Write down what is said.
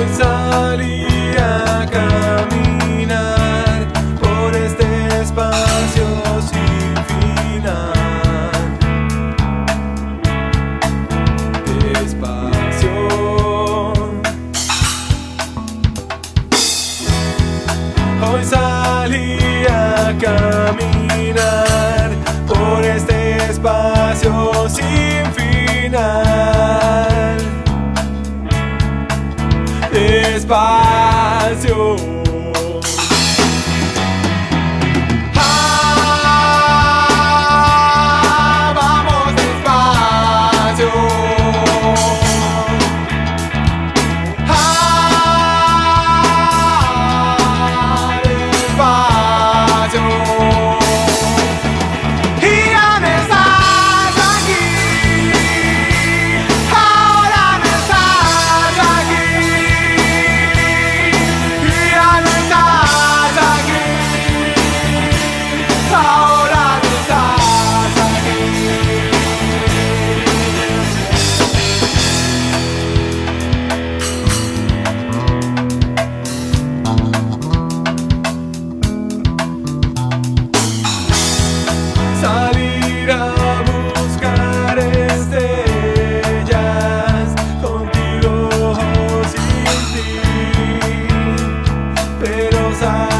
Hoy salí a caminar Por este espacio sin final Espacio Hoy salí a caminar Por este espacio sin final espacio. usar.